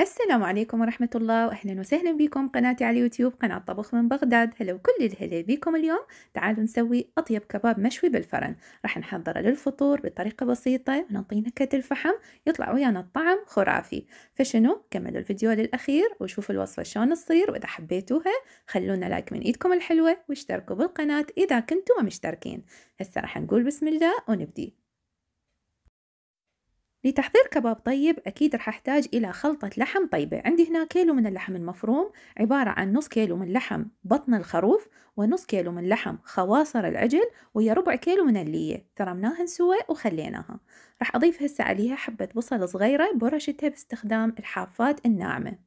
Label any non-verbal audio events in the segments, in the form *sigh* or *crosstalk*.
السلام عليكم ورحمة الله وأهلا وسهلا بكم. قناتي على اليوتيوب قناة طبخ من بغداد. هلا وكل الهلا بكم اليوم. تعالوا نسوي أطيب كباب مشوي بالفرن. راح نحضره للفطور بطريقة بسيطة ونعطيه نكهة الفحم يطلع ويانا الطعم خرافي. فشنو؟ كملوا الفيديو للأخير وشوفوا الوصفة شلون تصير وإذا حبيتوها خلونا لايك من إيدكم الحلوة واشتركوا بالقناة إذا كنتم مشتركين. هسه راح نقول بسم الله ونبدي. لتحضير كباب طيب أكيد راح أحتاج إلى خلطة لحم طيبة. عندي هنا كيلو من اللحم المفروم عبارة عن نص كيلو من لحم بطن الخروف ونص كيلو من لحم خواصر العجل ويا ربع كيلو من اللية. ترمناها نسوى وخليناها. راح أضيف هسه عليها حبة بصل صغيرة برشتها باستخدام الحافات الناعمة.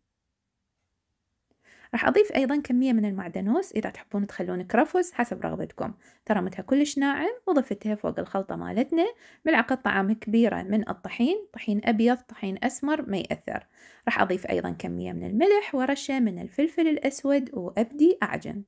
راح أضيف أيضا كمية من المعدنوس إذا تحبون تخلون كرفس حسب رغبتكم. ترمتها كلش ناعم وضفتها فوق الخلطة مالتنا ملعقة طعام كبيرة من الطحين طحين أبيض طحين أسمر ما يأثر. راح أضيف أيضا كمية من الملح ورشة من الفلفل الأسود وأبدي أعجن.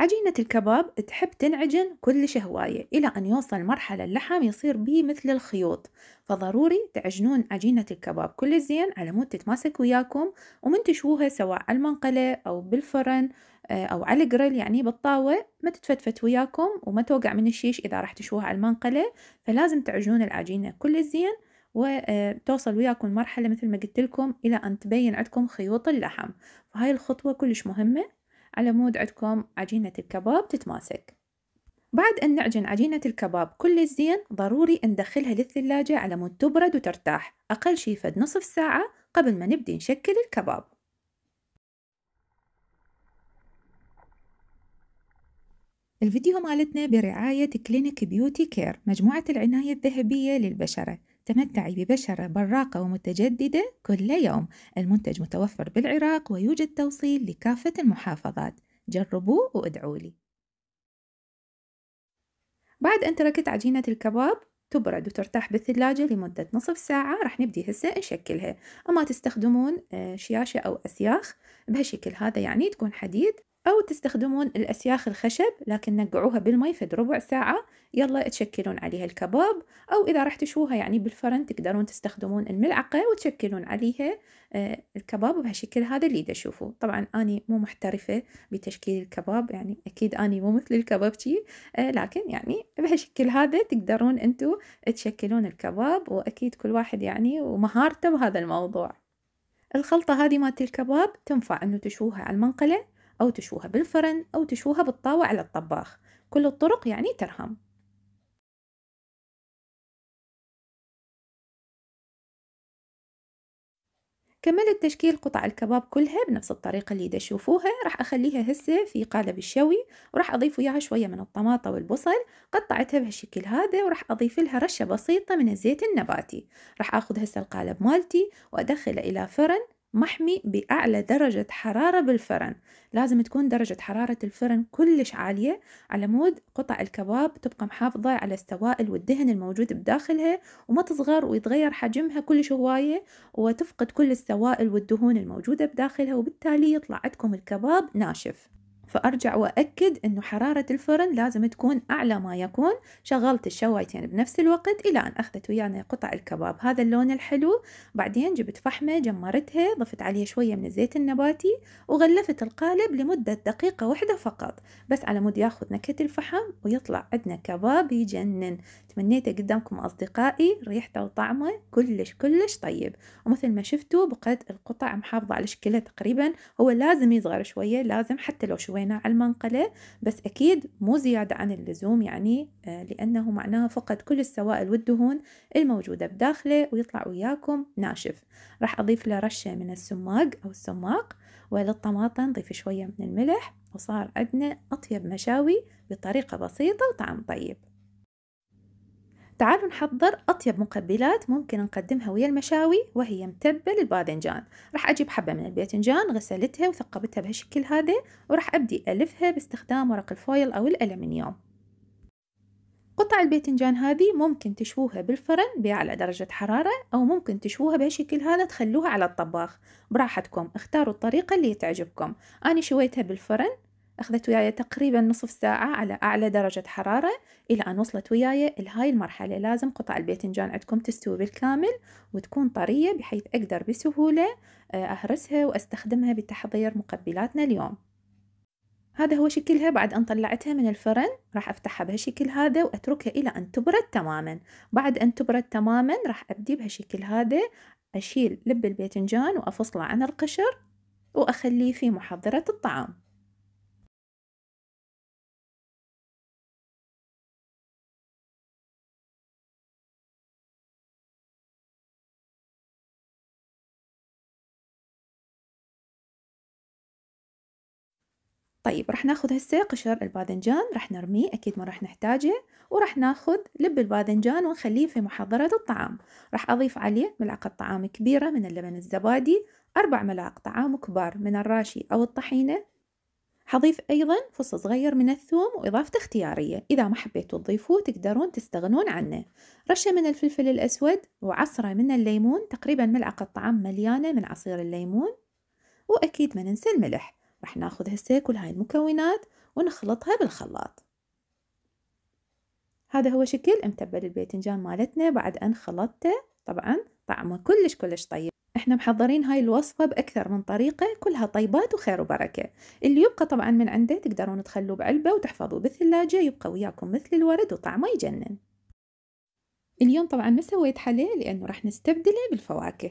عجينة الكباب تحب تنعجن كلش هواية إلى أن يوصل مرحلة اللحم يصير بيه مثل الخيوط. فضروري تعجنون عجينة الكباب كل زين على مود تتماسك وياكم ومن تشووها سواء على المنقلة أو بالفرن آه، أو على الجريل يعني بالطاوة ما تتفتفت وياكم وما توقع من الشيش إذا راح تشووها على المنقلة. فلازم تعجنون العجينة كل زين وتوصل وياكم مرحلة مثل ما قلت لكم إلى أن تبين عندكم خيوط اللحم. فهاي الخطوة كلش مهمة. على مود عندكم عجينة الكباب تتماسك. بعد أن نعجن عجينة الكباب كل زين ضروري ندخلها للثلاجة على مود تبرد وترتاح. أقل شي فد نصف ساعة قبل ما نبدي نشكل الكباب. الفيديو مالتنا برعاية Clinic Beauty Care مجموعة العناية الذهبية للبشرة. تمتعي ببشرة براقة ومتجددة كل يوم. المنتج متوفر بالعراق ويوجد توصيل لكافة المحافظات. جربوه وادعوا لي. بعد أن تركت عجينة الكباب تبرد وترتاح بالثلاجة لمدة نصف ساعة. راح نبدي هسه نشكلها. أما تستخدمون آه، شياشة أو أسياخ بهالشكل هذا يعني تكون حديد أو تستخدمون الأسياخ الخشب لكن نقعوها بالمي فد ربع ساعة. يلا تشكلون عليها الكباب أو إذا راح تشوها يعني بالفرن تقدرون تستخدمون الملعقة وتشكلون عليها آه، الكباب بهالشكل هذا اللي تشوفوه طبعا أني مو محترفة بتشكيل الكباب يعني أكيد أني مو مثل الكبابتي آه، لكن يعني بهالشكل هذا تقدرون أنتوا تشكلون الكباب وأكيد كل واحد يعني ومهارته بهذا الموضوع. الخلطة هذه مالت الكباب تنفع أنه تشوها على المنقلة أو تشوها بالفرن أو تشوها بالطاوة على الطباخ. كل الطرق يعني ترهم. كملت تشكيل قطع الكباب كلها بنفس الطريقة اللي تشوفوها راح أخليها هسه في قالب الشوي وراح أضيف وياها شوية من الطماطة والبصل قطعتها بهالشكل هذا وراح أضيف لها رشة بسيطة من الزيت النباتي. راح أخذ هسه القالب مالتي وأدخله إلى فرن محمي بأعلى درجة حرارة بالفرن. لازم تكون درجة حرارة الفرن كلش عالية على مود قطع الكباب تبقى محافظة على السوائل والدهن الموجود بداخلها وما تصغر ويتغير حجمها كلش هواية وتفقد كل السوائل والدهون الموجودة بداخلها وبالتالي يطلع عندكم الكباب ناشف. فأرجع وأكد أنه حرارة الفرن لازم تكون أعلى ما يكون. شغلت الشوايتين بنفس الوقت إلى أن أخذت ويانا قطع الكباب. هذا اللون الحلو. بعدين جبت فحمة جمرتها ضفت عليها شوية من الزيت النباتي وغلفت القالب لمدة دقيقة واحدة فقط. بس على مود ياخذ نكهة الفحم ويطلع عندنا كباب يجنن. تمنيته قدامكم أصدقائي ريحته وطعمه كلش كلش طيب. ومثل ما شفتوا بقت القطع محافظة على شكلها تقريبا. هو لازم يصغر شوية لازم حتى لو شوينا على المنقلة بس أكيد مو زيادة عن اللزوم يعني آه، لأنه معناه فقد كل السوائل والدهون الموجودة بداخله ويطلع وياكم ناشف. راح أضيف له رشة من السماق أو السماق وللطماطم نضيف شوية من الملح وصار عندنا أطيب مشاوي بطريقة بسيطة وطعم طيب. تعالوا نحضر أطيب مقبلات ممكن نقدمها ويا المشاوي وهي متبل الباذنجان. راح أجيب حبة من الباذنجان غسلتها وثقبتها بهالشكل هذا وراح أبدي ألفها باستخدام ورق الفويل أو الألمنيوم. قطع الباذنجان هذه ممكن تشووها بالفرن بأعلى درجة حرارة أو ممكن تشووها بهالشكل هذا تخلوها على الطباخ. براحتكم اختاروا الطريقة اللي تعجبكم. أنا شويتها بالفرن أخذت وياي تقريبا نصف ساعة على أعلى درجة حرارة إلى أن وصلت وياي لهاي المرحلة. لازم قطع الباذنجان عندكم تستوي بالكامل وتكون طرية بحيث أقدر بسهولة آه، أهرسها وأستخدمها بتحضير مقبلاتنا اليوم. هذا هو شكلها بعد أن طلعتها من الفرن. راح أفتحها بهالشكل هذا وأتركها إلى أن تبرد تماما. بعد أن تبرد تماما راح أبدي بهالشكل هذا أشيل لب الباذنجان وأفصله عن القشر وأخليه في محضرة الطعام. طيب راح ناخذ هسه قشر الباذنجان راح نرميه أكيد ما راح نحتاجه وراح ناخذ لب الباذنجان ونخليه في محضرة الطعام. راح أضيف عليه ملعقة طعام كبيرة من اللبن الزبادي أربع ملاعق طعام كبار من الراشي أو الطحينة. حضيف أيضا فص صغير من الثوم وإضافة اختيارية. إذا ما حبيتوا تضيفوه تقدرون تستغنون عنه. رشة من الفلفل الأسود وعصرة من الليمون تقريبا ملعقة طعام مليانة من عصير الليمون. وأكيد ما ننسى الملح. راح ناخذ هسه كل هاي المكونات ونخلطها بالخلاط. هذا هو شكل متبل الباذنجان مالتنا بعد أن خلطته. طبعا طعمه كلش كلش طيب. إحنا محضرين هاي الوصفة بأكثر من طريقة كلها طيبات وخير وبركة. اللي يبقى طبعا من عنده تقدرون تخلوه بعلبة وتحفظوه بالثلاجة يبقى وياكم مثل الورد وطعمه يجنن. اليوم طبعا ما سويت حلي لأنه راح نستبدله بالفواكه.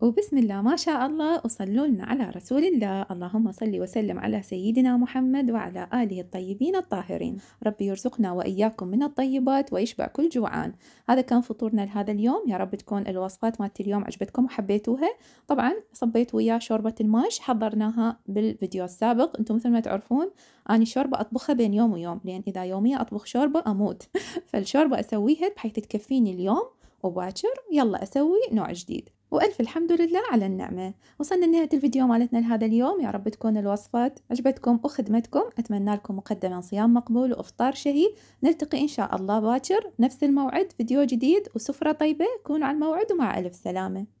وبسم الله ما شاء الله وصلوا لنا على رسول الله. اللهم صل وسلم على سيدنا محمد وعلى آله الطيبين الطاهرين. ربي يرزقنا وإياكم من الطيبات ويشبع كل جوعان. هذا كان فطورنا لهذا اليوم. يا رب تكون الوصفات مالت اليوم عجبتكم وحبيتوها. طبعا صبيت وياه شوربة الماش حضرناها بالفيديو السابق. أنتم مثل ما تعرفون أنا شوربة أطبخها بين يوم ويوم لأن إذا يوميا أطبخ شوربة أموت. *laughs* فالشوربة أسويها بحيث تكفيني اليوم وباكر يلا أسوي نوع جديد. وألف الحمد لله على النعمة. وصلنا لنهاية الفيديو مالتنا لهذا اليوم. يا رب تكون الوصفات عجبتكم وخدمتكم. أتمنى لكم مقدما صيام مقبول وإفطار شهي. نلتقي إن شاء الله باكر. نفس الموعد فيديو جديد وسفرة طيبة. كونوا على الموعد ومع ألف سلامة.